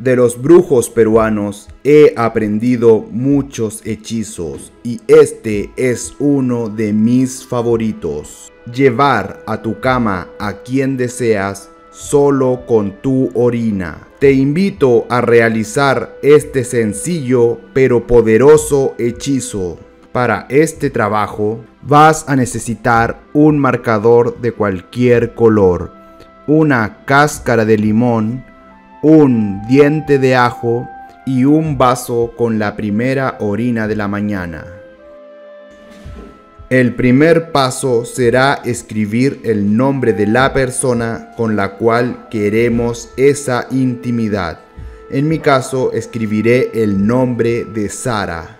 De los brujos peruanos he aprendido muchos hechizos y este es uno de mis favoritos. Llevar a tu cama a quien deseas solo con tu orina. Te invito a realizar este sencillo pero poderoso hechizo. Para este trabajo vas a necesitar un marcador de cualquier color, una cáscara de limón, un diente de ajo y un vaso con la primera orina de la mañana. El primer paso será escribir el nombre de la persona con la cual queremos esa intimidad. En mi caso escribiré el nombre de Sara.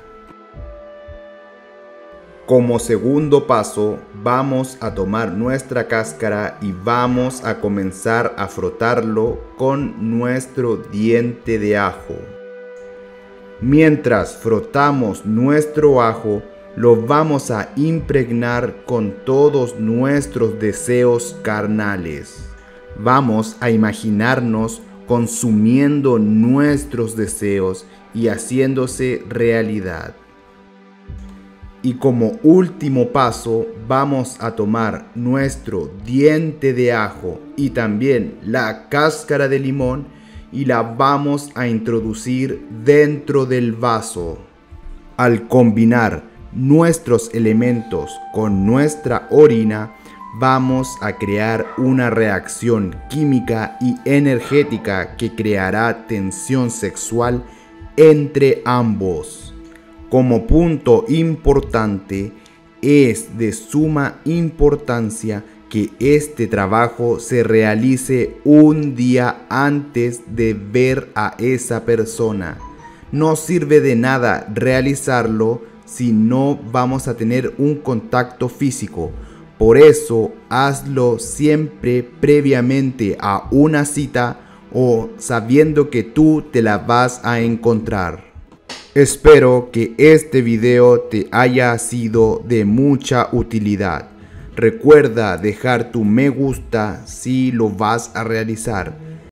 Como segundo paso, vamos a tomar nuestra cáscara y vamos a comenzar a frotarlo con nuestro diente de ajo. Mientras frotamos nuestro ajo, lo vamos a impregnar con todos nuestros deseos carnales. Vamos a imaginarnos consumiendo nuestros deseos y haciéndose realidad. Y como último paso vamos a tomar nuestro diente de ajo y también la cáscara de limón y la vamos a introducir dentro del vaso. Al combinar nuestros elementos con nuestra orina, vamos a crear una reacción química y energética que creará tensión sexual entre ambos. Como punto importante, es de suma importancia que este trabajo se realice un día antes de ver a esa persona. No sirve de nada realizarlo si no vamos a tener un contacto físico. Por eso hazlo siempre previamente a una cita o sabiendo que tú te la vas a encontrar. Espero que este video te haya sido de mucha utilidad. Recuerda dejar tu me gusta si lo vas a realizar